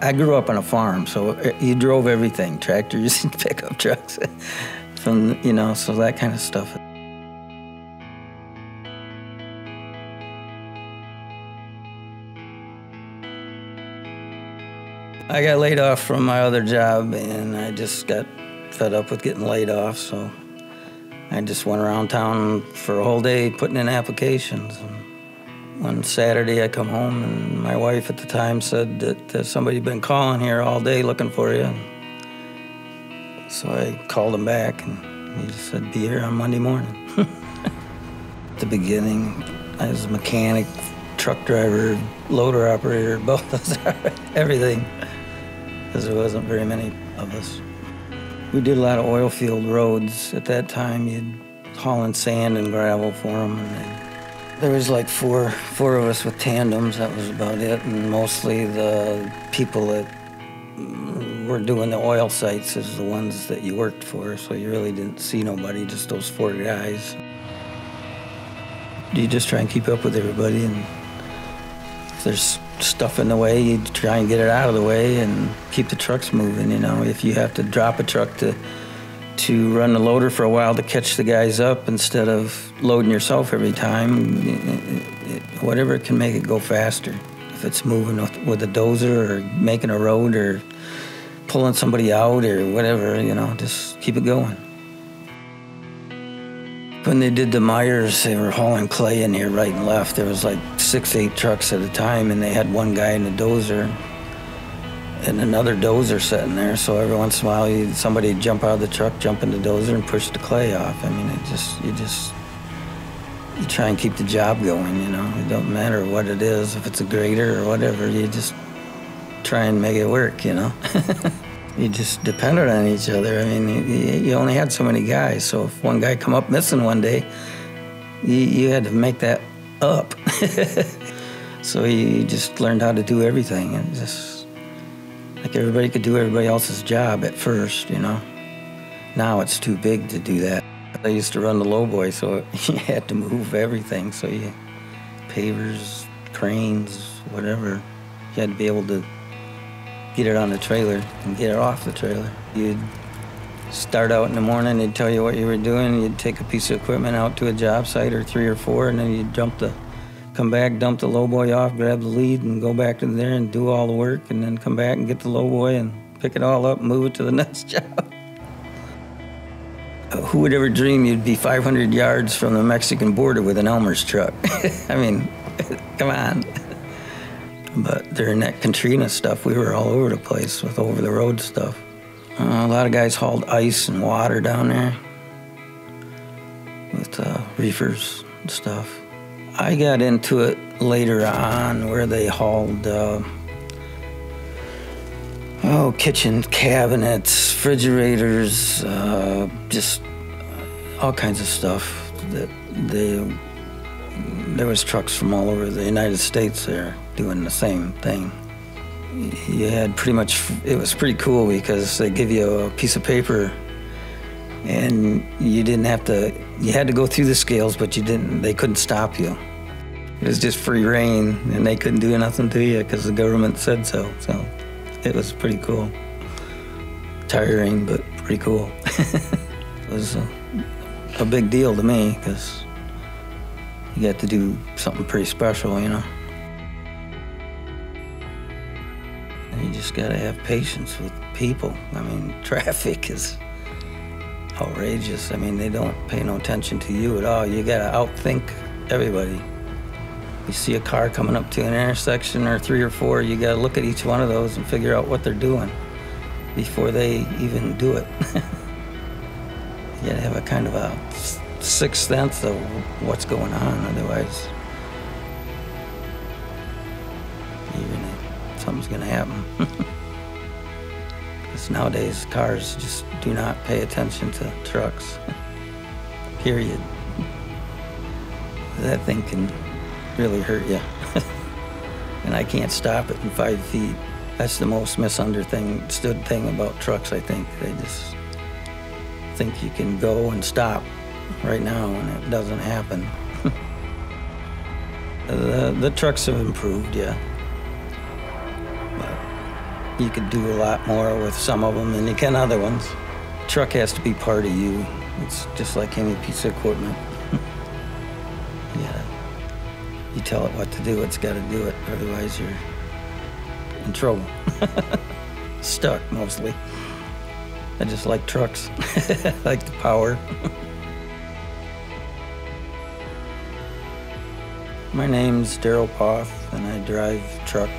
I, grew up on a farm, so uh, you drove everything tractors and pickup trucks. From, you know, so that kind of stuff. I got laid off from my other job and I just got fed up with getting laid off, so I just went around town for a whole day putting in applications. And one Saturday I come home and my wife at the time said that uh, somebody had been calling here all day looking for you. So I called him back and he just said, be here on Monday morning. at the beginning, I was a mechanic, truck driver, loader operator, both everything because there wasn't very many of us. We did a lot of oil field roads at that time. You'd hauling sand and gravel for them. And there was like four, four of us with tandems. That was about it. And mostly the people that were doing the oil sites is the ones that you worked for. So you really didn't see nobody, just those four guys. You just try and keep up with everybody. And if there's stuff in the way, you try and get it out of the way and keep the trucks moving. You know, if you have to drop a truck to to run the loader for a while to catch the guys up instead of loading yourself every time, whatever can make it go faster. If it's moving with, with a dozer or making a road or pulling somebody out or whatever, you know, just keep it going. When they did the Meijers, they were hauling clay in here right and left. There was like six, eight trucks at a time, and they had one guy in a dozer and another dozer sitting there. So every once in a while, you, somebody jump out of the truck, jump in the dozer, and push the clay off. I mean, it just you just you try and keep the job going. You know, it don't matter what it is, if it's a grader or whatever. You just try and make it work. You know. you just depended on each other. I mean, you only had so many guys, so if one guy come up missing one day, you, you had to make that up. so you just learned how to do everything, and just like everybody could do everybody else's job at first, you know. Now it's too big to do that. I used to run the lowboy, so you had to move everything. So you pavers, cranes, whatever. You had to be able to get it on the trailer and get it off the trailer. You'd start out in the morning, they'd tell you what you were doing, you'd take a piece of equipment out to a job site or three or four, and then you'd jump the, come back, dump the lowboy off, grab the lead, and go back to there and do all the work, and then come back and get the lowboy and pick it all up move it to the next job. Who would ever dream you'd be 500 yards from the Mexican border with an Elmer's truck? I mean, come on. But during that Katrina stuff, we were all over the place with over the road stuff. Uh, a lot of guys hauled ice and water down there with uh, reefers and stuff. I got into it later on where they hauled uh, oh kitchen cabinets, refrigerators, uh, just all kinds of stuff that they there was trucks from all over the United States there doing the same thing. You had pretty much, it was pretty cool because they give you a piece of paper and you didn't have to, you had to go through the scales, but you didn't, they couldn't stop you. It was just free reign and they couldn't do nothing to you because the government said so. So it was pretty cool. Tiring, but pretty cool. it was a, a big deal to me because you got to do something pretty special, you know. You just got to have patience with people. I mean, traffic is outrageous. I mean, they don't pay no attention to you at all. You got to outthink everybody. You see a car coming up to an intersection or three or four, you got to look at each one of those and figure out what they're doing before they even do it. you got to have a kind of a sixth sense of what's going on. Otherwise, even something's going to happen. Because nowadays, cars just do not pay attention to trucks. Period. That thing can really hurt you. and I can't stop it in five feet. That's the most misunderstood thing about trucks, I think. They just think you can go and stop right now, and it doesn't happen. the, the trucks have improved, yeah. But You could do a lot more with some of them than you can other ones. Truck has to be part of you. It's just like any piece of equipment. yeah. You tell it what to do, it's got to do it. Otherwise, you're in trouble. Stuck mostly. I just like trucks. I like the power. My name's Daryl Poff, and I drive truck